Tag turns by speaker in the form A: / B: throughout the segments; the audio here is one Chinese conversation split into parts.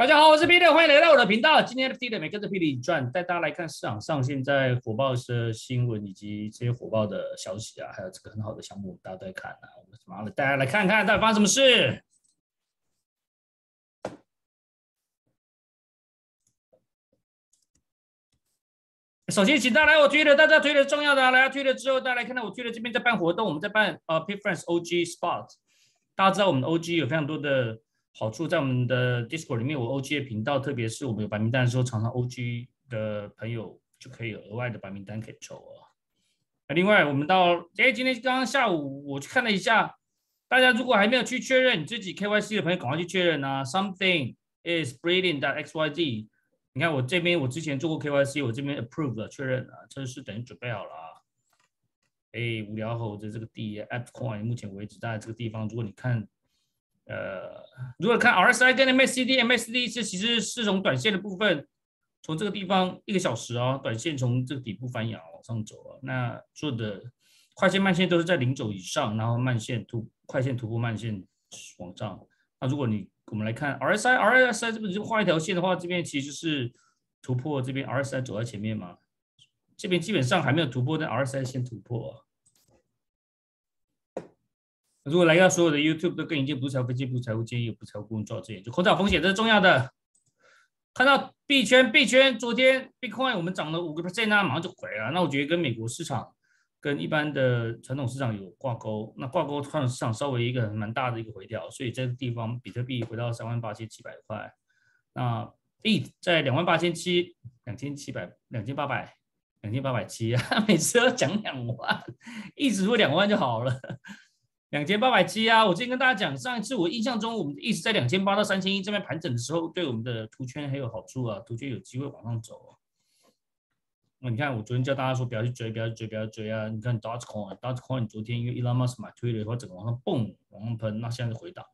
A: 大家好，我是 Peter，欢迎来到我的频道。今天的 Peter 每跟着 Peter 转，带大家来看市场上现在火爆的新闻以及这些火爆的消息啊，还有这个很好的项目，大家都在看啊。我们马上大家来看看到底发生什么事。首先，请大家来我推的，大家推的重要的，来推了之后，大家来看到我推的这边在办活动，我们在办呃 p i t Friends OG Spot。大家知道我们的 OG 有非常多的。好处在我们的 Discord 里面，我 OG 的频道，特别是我们有白名单的时候，常常 OG 的朋友就可以有额外的白名单可以抽哦。那另外，我们到哎，今天刚刚下午我去看了一下，大家如果还没有去确认你自己 KYC 的朋友，赶快去确认啊。Something is breeding that XYZ。你看我这边，我之前做过 KYC，我这边 approved 了，确认了，这是等于准备好了啊。哎，无聊猴的这个地 AppCoin，目前为止在这个地方，如果你看。呃，如果看 RSI 跟 MACD，MACD 是其实是从短线的部分，从这个地方一个小时啊，短线从这个底部翻阳往上走啊，那做的快线慢线都是在零轴以上，然后慢线突快线突破慢线往上。那如果你我们来看 RSI，RSI 这边就画一条线的话，这边其实是突破这边 RSI 走在前面嘛，这边基本上还没有突破，但 RSI 先突破。如果来到所有的 YouTube 都跟已经不是财务分析、不是财务建议、不是财务顾问做这些，就口罩风险，这是重要的。看到币圈，币圈昨天 Bitcoin 我们涨了五个 percent 啊，马上就回了。那我觉得跟美国市场跟一般的传统市场有挂钩。那挂钩传统市场稍微一个蛮大的一个回调，所以这个地方比特币回到三万八千七百块，那 E 在两万八千七、两千七百、两千八百、两千八百七啊，每次都讲两万，一直说两万就好了。两千八百七啊！我之前跟大家讲，上一次我印象中，我们一直在两千八到三千一这边盘整的时候，对我们的图圈很有好处啊，图圈有机会往上走啊。那你看，我昨天叫大家说不要去追，不要去追，不要追啊！你看 Dotcoin，Dotcoin 昨天因为 Elon Musk 买推了以后，整个往上蹦，往上喷，那现在就回档。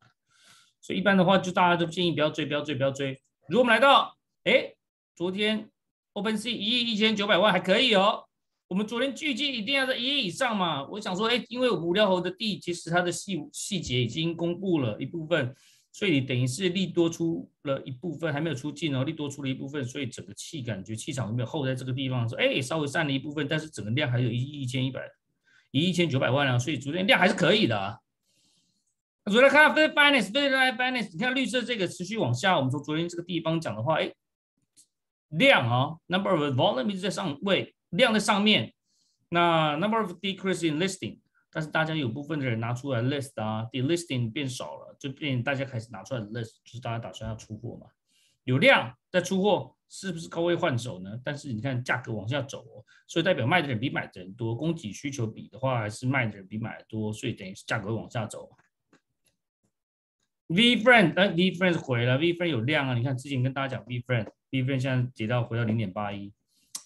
A: 所以一般的话，就大家都建议不要追，不要追，不要追。如果我们来到，哎，昨天 OpenSea 一亿一千九百万还可以哦。我们昨天聚集一定要在一亿以上嘛？我想说，哎，因为五条猴的地其实它的细细节已经公布了一部分，所以你等于是利多出了一部分，还没有出尽哦，利多出了一部分，所以整个气感觉气场有没有厚在这个地方？说，哎，稍微散了一部分，但是整个量还有一亿一千一百，一亿一千九百万啊，所以昨天量还是可以的啊。昨天看到 Fed Finance，Fed Finance，你看绿色这个持续往下，我们从昨天这个地方讲的话，哎，量啊，Number of volume 一直在上位。量在上面，那 number of decrease in listing，但是大家有部分的人拿出来 list 啊，delisting 变少了，就变大家开始拿出来 list，就是大家打算要出货嘛，有量在出货，是不是高位换手呢？但是你看价格往下走，所以代表卖的人比买的人多，供给需求比的话，还是卖的人比买的多，所以等于是价格往下走。V friend，哎，V friend 回了，V friend 有量啊，你看之前跟大家讲 V friend，V friend 现在跌到回到零点八一。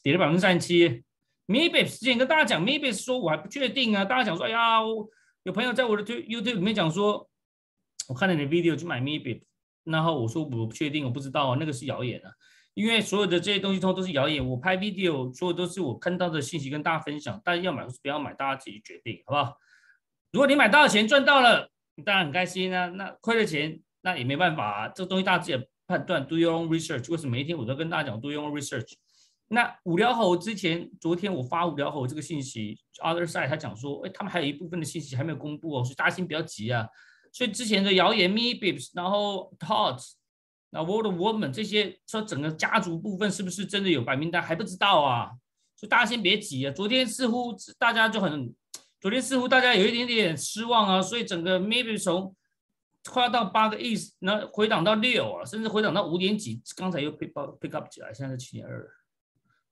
A: 跌了百分之三十七，maybe 之前跟大家讲，maybe 说我还不确定啊。大家讲说，哎呀，我有朋友在我的 YouTube 里面讲说，我看了你的 video 去买 maybe，然后我说我不确定，我不知道，那个是谣言啊。因为所有的这些东西通都是谣言，我拍 video 所有都是我看到的信息跟大家分享，大家要买或是不要买，大家自己决定，好不好？如果你买到钱赚到了，你当然很开心啊。那亏了钱，那也没办法啊。这个东西大家自己判断，do your own research。为什么每一天我都跟大家讲 do your own research？那五条猴之前，昨天我发五条猴这个信息，Other Side 他讲说，哎，他们还有一部分的信息还没有公布哦，所以大家先不要急啊。所以之前的谣言 Me Bips，然后 Tots，那 World Woman 这些说整个家族部分是不是真的有白名单还不知道啊，所以大家先别急啊。昨天似乎大家就很，昨天似乎大家有一点点失望啊，所以整个 Maybe 从快要到八个亿，那回档到六啊，甚至回档到五点几，刚才又 pick up pick up 起来，现在是七点二。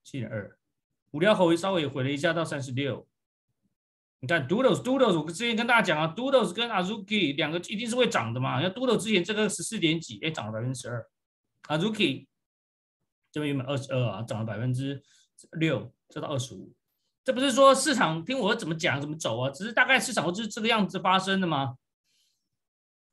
A: 七点二，五条后稍微回了一下到三十六。你看 Doodles Doodles，我之前跟大家讲啊，Doodles 跟 Azuki 两个一定是会涨的嘛。像 Doodles 之前这个十四点几，哎，涨了百分之十二。Azuki 这边原本二十二啊，涨了百分之六，这到二十五。这不是说市场听我怎么讲怎么走啊，只是大概市场就是这个样子发生的吗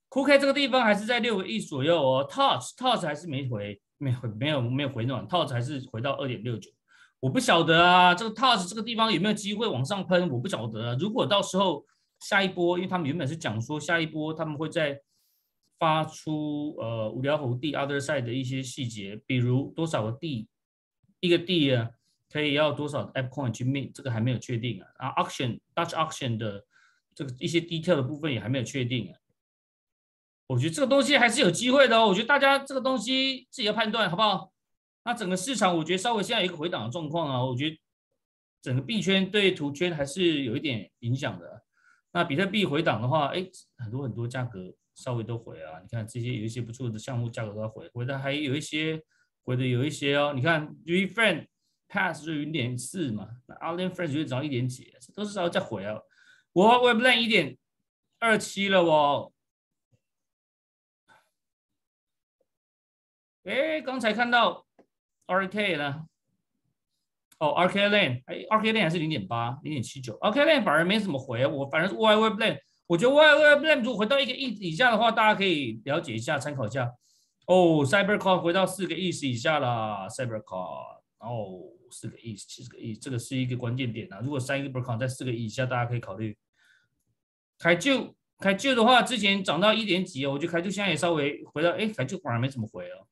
A: c o o k 这个地方还是在六个亿左右哦，Touch Touch 还是没回，没回没有没有回暖，Touch 还是回到二点六九。我不晓得啊，这个 touch 这个地方有没有机会往上喷？我不晓得。如果到时候下一波，因为他们原本是讲说下一波他们会在发出呃无聊猴地 other side 的一些细节，比如多少个地，一个地啊可以要多少 app coin 去卖这个还没有确定啊。啊，auction Dutch auction 的这个一些 detail 的部分也还没有确定啊。我觉得这个东西还是有机会的哦。我觉得大家这个东西自己要判断好不好？那整个市场我觉得稍微现在一个回档的状况啊，我觉得整个币圈对图圈还是有一点影响的。那比特币回档的话，哎，很多很多价格。稍微都回啊，你看这些有一些不错的项目价格都要回，回的还有一些回的有一些哦，你看 Refriend Pass 是零点四嘛，那 Alien Friends 就只要一点几，都是要再回啊。我 Webland 一点二七了哦。哎，刚才看到 RK 呢，哦 RK Lane，哎 RK Lane 还是零点八，零点七九，RK LAN 反而没怎么回，我反正是 Y Webland。我觉得 Y Y B M 如果回到一个亿以下的话，大家可以了解一下、参考一下。哦，Cybercoin 回到四个亿以下了，Cybercoin，然后四个亿、七十个亿，这个是一个关键点啊。如果 CyberCon 在四个亿以下，大家可以考虑。凯就凯就的话，之前涨到一点几哦，我觉得凯就现在也稍微回到，哎，凯就反而没怎么回哦。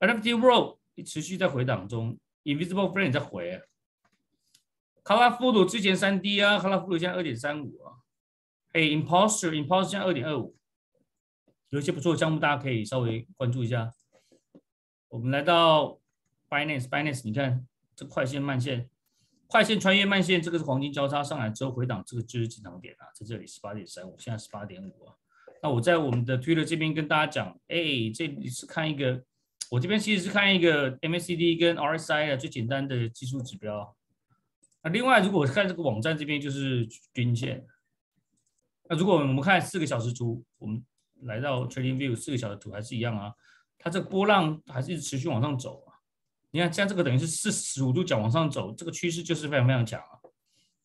A: NFT World 持续在回档中，Invisible Friend 在回。卡拉夫鲁之前三 D 啊，卡拉夫鲁现在二点三五啊，哎，Imposter，Imposter 现在二点二五，有一些不错的项目，大家可以稍微关注一下。我们来到 Binance，Binance，你看这快线慢线，快线穿越慢线，这个是黄金交叉上来之后回档，这个就是进场点啊，在这里十八点三五，现在十八点五啊。那我在我们的 Twitter 这边跟大家讲，哎，这里是看一个，我这边其实是看一个 MACD 跟 RSI 的最简单的技术指标。那另外，如果看这个网站这边就是均线。那如果我们看四个小时图，我们来到 Trading View 四个小时图还是一样啊，它这波浪还是一直持续往上走啊。你看，像这个等于是四十五度角往上走，这个趋势就是非常非常强啊。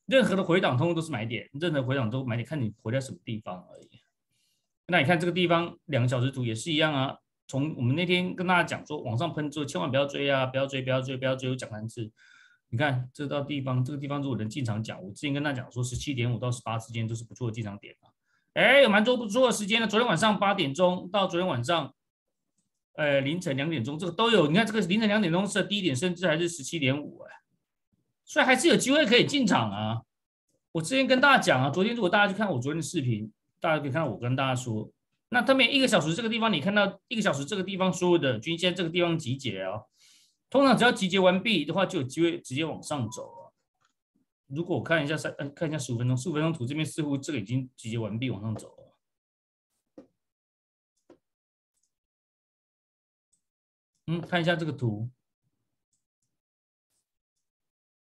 A: 任何的回档通通都是买点，任何回档都买点，看你回在什么地方而已。那你看这个地方两个小时图也是一样啊。从我们那天跟大家讲说，往上喷之后千万不要追啊，不要追，不要追，不要追，我讲三次。你看这道地方，这个地方如果能进场讲，我之前跟他讲说，十七点五到十八之间都是不错的进场点啊。哎，有蛮多不错的时间呢。昨天晚上八点钟到昨天晚上，呃凌晨两点钟，这个都有。你看这个凌晨两点钟是低点，甚至还是十七点五哎，所以还是有机会可以进场啊。我之前跟大家讲啊，昨天如果大家去看我昨天的视频，大家可以看到我跟大家说，那特别一个小时这个地方，你看到一个小时这个地方所有的均线这个地方集结啊。通常只要集结完毕的话，就有机会直接往上走啊。如果我看一下三，嗯，看一下十五分钟，十五分钟图这边似乎这个已经集结完毕，往上走了。嗯，看一下这个图，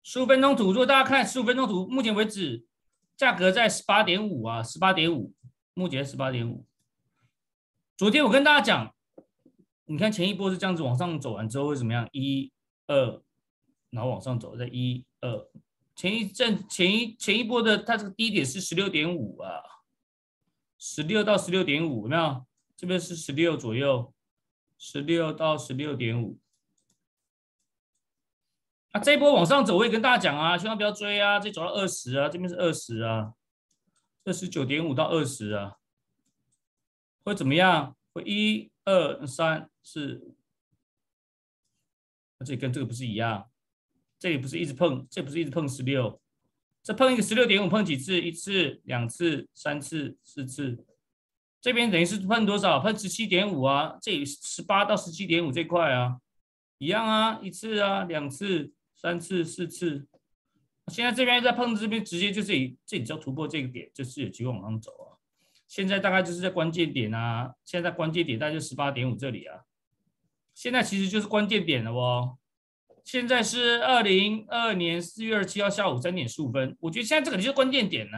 A: 十五分钟图，如果大家看十五分钟图，目前为止价格在十八点五啊，十八点五，目前十八点五。昨天我跟大家讲。你看前一波是这样子往上走完之后会怎么样？一、二，然后往上走，再一、二。前一阵前一前一波的它这个低点是十六点五啊，十六到十六点五，有没有？这边是十六左右，十六到十六点五。啊，这一波往上走，我也跟大家讲啊，千万不要追啊，这走到二十啊，这边是二十啊，二十九点五到二十啊，会怎么样？会一。二三四，这跟这个不是一样？这里不是一直碰，这不是一直碰十六，这碰一个十六点五，碰几次？一次、两次、三次、四次。这边等于是碰多少？碰十七点五啊，这里十八到十七点五这块啊，一样啊，一次啊，两次、三次、四次。现在这边在碰这边，直接就是以这里只要突破这个点，就是有机会往上走啊。现在大概就是在关键点啊，现在关键点大概就十八点五这里啊，现在其实就是关键点了哦。现在是二零二二年四月二十七号下午三点十五分，我觉得现在这个就是关键点呢。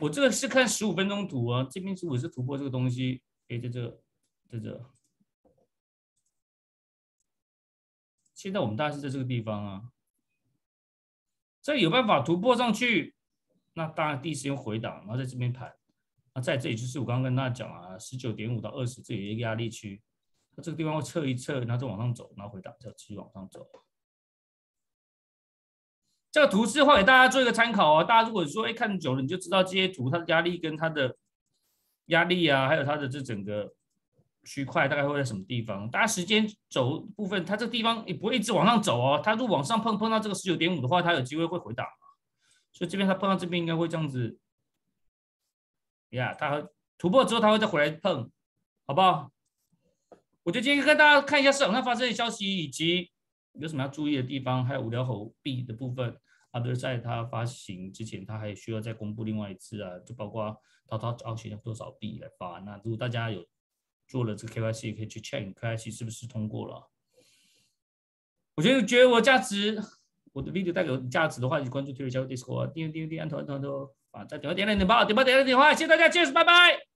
A: 我这个是看十五分钟图啊，这边是我是突破这个东西，哎，在这，在这。现在我们大概是在这个地方啊，这有办法突破上去，那当然第一时间回档，然后在这边盘。在这里就是我刚刚跟大家讲啊，十九点五到二十，这里一个压力区，它这个地方会测一测，然后再往上走，然后回档，再继续往上走。这个图是画给大家做一个参考啊，大家如果说哎看久了，你就知道这些图它的压力跟它的压力啊，还有它的这整个区块大概会在什么地方？大家时间走部分，它这地方也不会一直往上走哦。它如果往上碰碰到这个十九点五的话，它有机会会回档。所以这边它碰到这边应该会这样子，呀，它突破之后它会再回来碰，好不好？我就今天跟大家看一下市场上发生的消息，以及有什么要注意的地方，还有无聊猴币的部分。啊，比如在它发行之前，它还需要再公布另外一次啊，就包括淘淘要选多少币来发。那如果大家有做了这个 KYC，可以去 check KYC 是不是通过了。我觉得觉得我价值，我的 video 带给我价值的话，就关注 Twitter、Discord、订阅、订阅、订阅、按头、按头、按头啊，再点个点亮点爆，点爆点亮点吧，谢谢大家坚持拜拜。